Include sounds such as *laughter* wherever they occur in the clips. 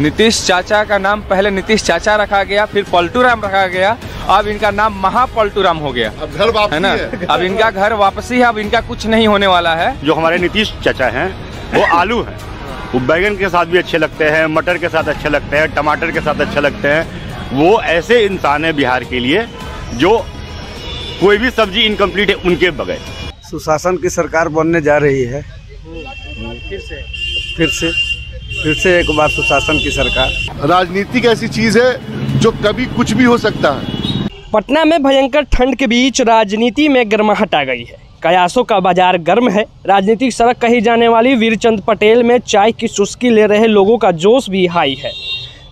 नीतीश चाचा का नाम पहले नीतीश चाचा रखा गया फिर पलटू राम रखा गया अब इनका नाम महापलटू राम हो गया। अब घर वापसी है ना? है। अब इनका घर वापसी है अब इनका कुछ नहीं होने वाला है। जो हमारे नीतीश चाचा हैं वो आलू हैं। वो बैगन के साथ भी अच्छे लगते हैं मटर के साथ अच्छे लगते हैं टमाटर के साथ अच्छे लगते हैं। वो ऐसे इंसान है बिहार के लिए जो कोई भी सब्ज़ी इनकम्प्लीट है उनके बगैर। सुशासन की सरकार बनने जा रही है। फिर से। फिर से। फिर से एक बार सुशासन की सरकार। राजनीति ऐसी चीज़ है जो कभी कुछ भी हो सकता है। पटना में भयंकर ठंड के बीच राजनीति में गर्माहट आ गई है। कयासों का बाज़ार गर्म है। राजनीतिक सड़क कही जाने वाली वीरचंद पटेल में चाय की चुस्की ले रहे लोगों का जोश भी हाई है।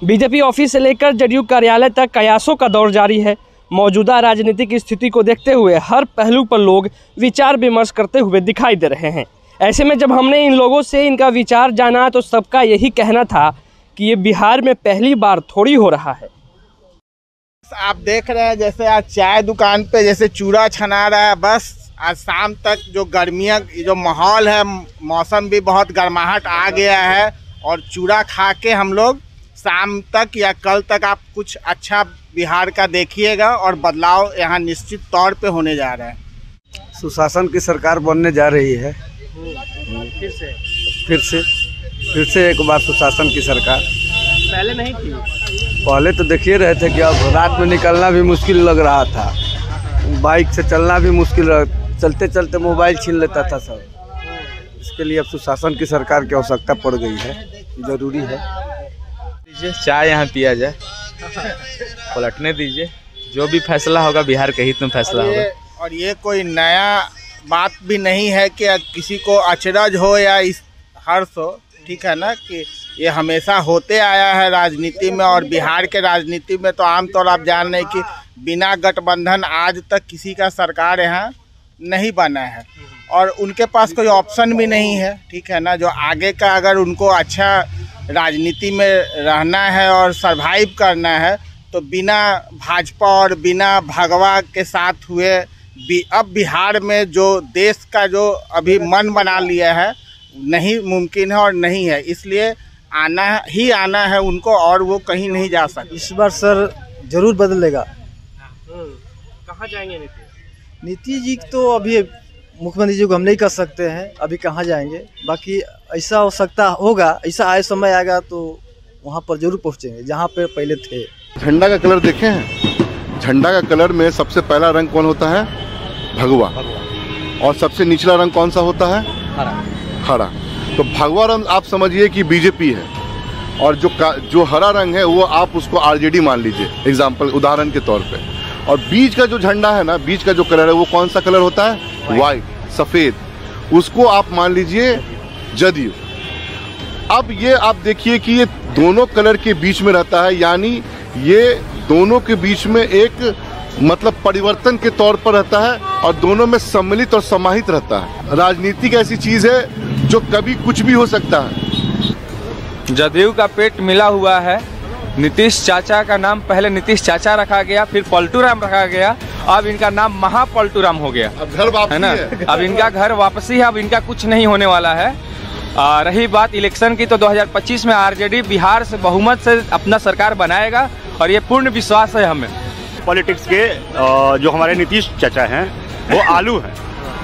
बीजेपी ऑफ़िस से लेकर जदयू कार्यालय तक कयासों का दौर जारी है। मौजूदा राजनीतिक स्थिति को देखते हुए हर पहलू पर लोग विचार विमर्श करते हुए दिखाई दे रहे हैं। ऐसे में जब हमने इन लोगों से इनका विचार जाना तो सबका यही कहना था कि ये बिहार में पहली बार थोड़ी हो रहा है। आप देख रहे हैं जैसे आज चाय दुकान पे जैसे चूड़ा छना रहा है बस आज शाम तक जो गर्मियाँ जो माहौल है मौसम भी बहुत गर्माहट आ गया है और चूड़ा खा के हम लोग शाम तक या कल तक आप कुछ अच्छा बिहार का देखिएगा और बदलाव यहाँ निश्चित तौर पे होने जा रहा है। सुशासन की सरकार बनने जा रही है। फिर से? फिर से फिर से एक बार सुशासन की सरकार। पहले नहीं थी? पहले तो देखिए रहे थे कि अब रात में निकलना भी मुश्किल लग रहा था। बाइक से चलना भी मुश्किल चलते चलते मोबाइल छीन लेता था सब। इसके लिए अब सुशासन की सरकार की आवश्यकता पड़ गई है ज़रूरी है। दीजिए चाय यहाँ पिया जाए। पलटने दीजिए। जो भी फैसला होगा बिहार के हित में फैसला होगा। और ये कोई नया बात भी नहीं है कि किसी को अचरज हो या इस हर्ष हो, ठीक है ना, कि ये हमेशा होते आया है राजनीति में और बिहार के राजनीति में तो आमतौर आप जान रहे कि बिना गठबंधन आज तक किसी का सरकार यहाँ नहीं बना है। और उनके पास कोई ऑप्शन भी नहीं है, ठीक है ना, जो आगे का अगर उनको अच्छा राजनीति में रहना है और सरवाइव करना है तो बिना भाजपा और बिना भगवा के साथ हुए बि, अब बिहार में जो देश का जो अभी मन बना लिया है नहीं मुमकिन है और नहीं है। इसलिए आना ही आना है उनको और वो कहीं नहीं जा सकते। इस बार सर ज़रूर बदलेगा। कहाँ जाएँगे नीतीश नीतीश जी तो अभी मुख्यमंत्री जी को हम नहीं कर सकते हैं अभी कहाँ जाएँगे? बाकी ऐसा हो सकता होगा ऐसा आए समय आएगा तो वहाँ पर ज़रूर पहुँचेंगे जहाँ पे पहले थे। झंडा का कलर देखे। हैं झंडा का कलर में सबसे पहला रंग कौन होता है? भगवा। और सबसे निचला रंग कौन सा होता है? हरा हरा तो भगवा रंग आप समझिए कि बीजेपी है। और जो का, जो हरा रंग है वो आप उसको आरजेडी मान लीजिए एग्ज़ाम्पल उदाहरण के तौर पे। और बीच का जो झंडा है ना बीच का जो कलर है वो कौन सा कलर होता है? वाइट सफ़ेद। उसको आप मान लीजिए जदयू। अब ये आप देखिए कि ये दोनों कलर के बीच में रहता है यानी ये दोनों के बीच में एक मतलब परिवर्तन के तौर पर रहता है और दोनों में सम्मिलित और समाहित रहता है। राजनीति एक ऐसी चीज़ है जो कभी कुछ भी हो सकता है। जदयू का पेट मिला हुआ है। नीतीश चाचा का नाम पहले नीतीश चाचा रखा गया फिर पलटू राम रखा गया अब इनका नाम महापलटू राम हो गया। अब घर वापसी है ना? है। अब इनका घर वापसी है अब इनका कुछ नहीं होने वाला है। आ, रही बात इलेक्शन की तो 2025 में आरजेडी बिहार से बहुमत से अपना सरकार बनाएगा। और ये पूर्ण विश्वास है हमें। पॉलिटिक्स के जो हमारे नीतीश चाचा हैं वो *laughs* आलू हैं।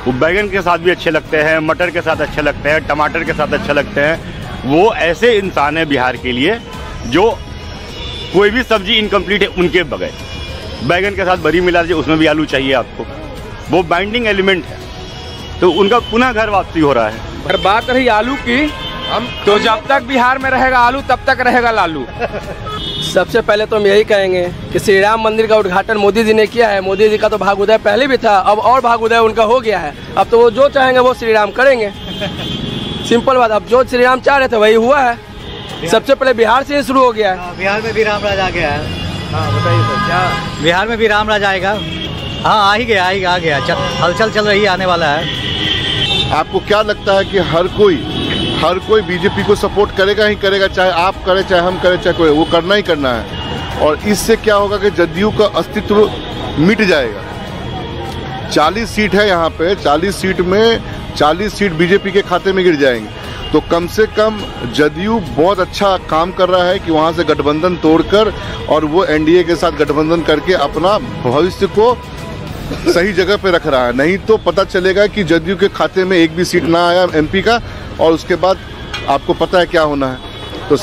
वो बैगन के साथ भी अच्छे लगते हैं मटर के साथ अच्छे लगते हैं टमाटर के साथ अच्छे लगते हैं। वो ऐसे इंसान हैं बिहार के लिए जो कोई भी सब्ज़ी इनकम्प्लीट है उनके बगैर। बैगन के साथ बरी मिला दीजिए उसमें भी आलू चाहिए आपको। वो बाइंडिंग एलिमेंट है। तो उनका पुनः घर वापसी हो रहा है। पर बात रही आलू की हम तो जब तक बिहार में रहेगा आलू तब तक रहेगा लालू। *laughs* सबसे पहले तो हम यही कहेंगे कि श्री राम मंदिर का उद्घाटन मोदी जी ने किया है। मोदी जी का तो भाग उदय पहले भी था अब और भाग उदय उनका हो गया है। अब तो वो जो चाहेंगे वो श्री राम करेंगे। *laughs* सिंपल बात अब जो श्री राम चाह रहे थे वही हुआ है। सबसे पहले बिहार से ही शुरू हो गया है। बिहार में भी राम राज आ गया है। हाँ बताइए क्या बिहार में भी राम राज आएगा? हाँ आ ही गया आ ही आ गया। हलचल चल रही आने वाला है। आपको क्या लगता है कि हर कोई हर कोई बीजेपी को सपोर्ट करेगा ही करेगा, चाहे आप करें, चाहे हम करें, चाहे कोई, वो करना ही करना है। और इससे क्या होगा कि जदयू का अस्तित्व मिट जाएगा। 40 सीट है यहाँ पे 40 सीट में 40 सीट बीजेपी के खाते में गिर जाएँगे। तो कम से कम जदयू बहुत अच्छा काम कर रहा है कि वहाँ से गठबंधन तोड़कर और वो एनडीए के साथ गठबंधन करके अपना भविष्य को सही जगह पे रख रहा है। नहीं तो पता चलेगा कि जदयू के खाते में एक भी सीट ना आया एमपी का, और उसके बाद आपको पता है क्या होना है। तो